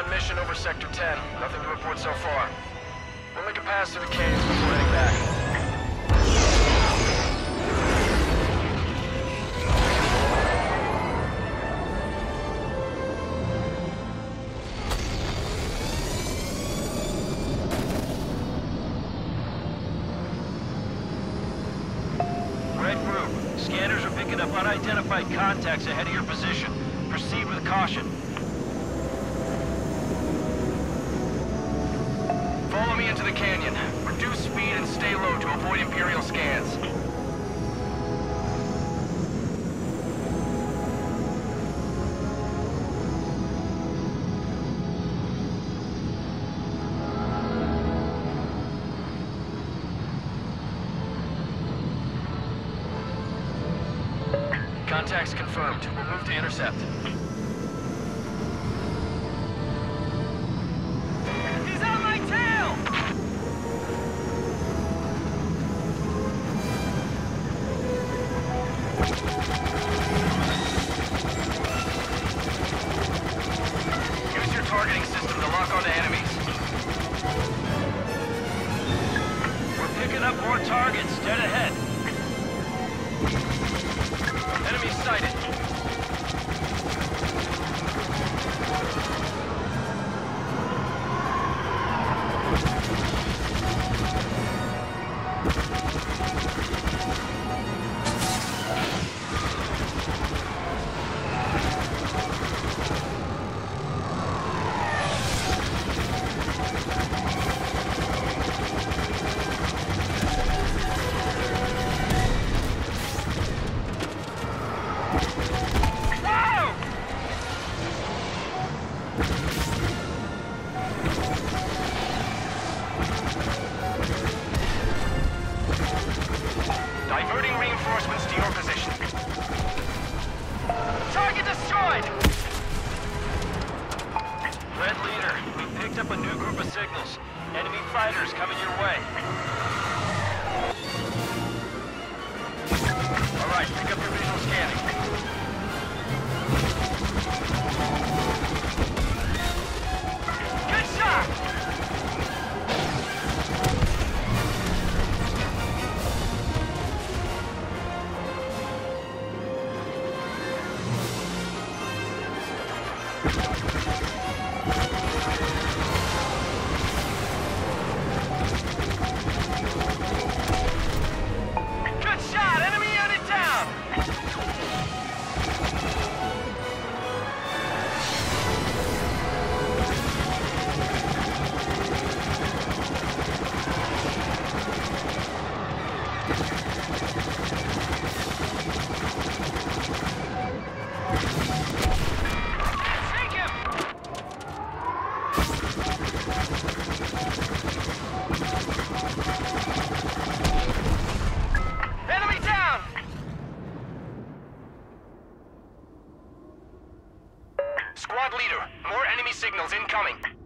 inbound mission over Sector 10. Nothing to report so far. We'll make a pass through the caves before heading back. Scanners are picking up unidentified contacts ahead of your position. Proceed with caution. The canyon. Reduce speed and stay low to avoid Imperial scans. Contacts confirmed. We'll move to intercept. Use your targeting system to lock onto enemies. We're picking up more targets dead ahead. Enemy sighted. Diverting reinforcements to your position. Target destroyed! Red Leader, we picked up a new group of signals. Enemy fighters coming your way. time.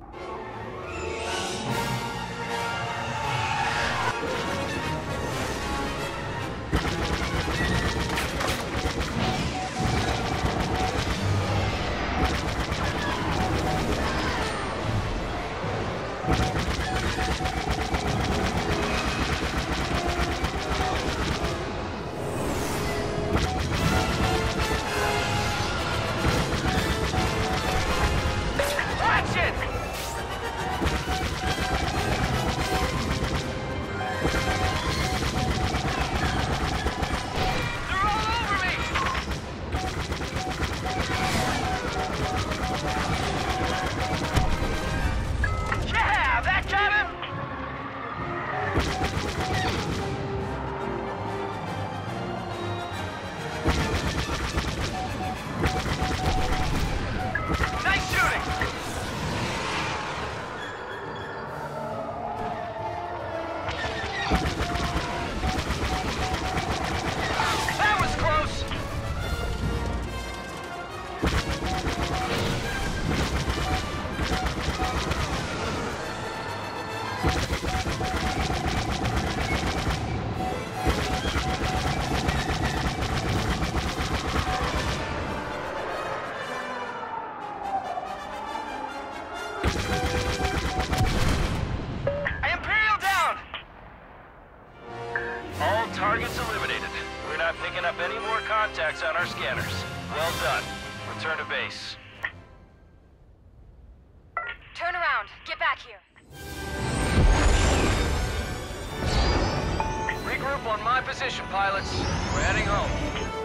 all targets eliminated. We're not picking up any more contacts on our scanners. Well done. Return to base. Turn around. Get back here. On my position, pilots. We're heading home.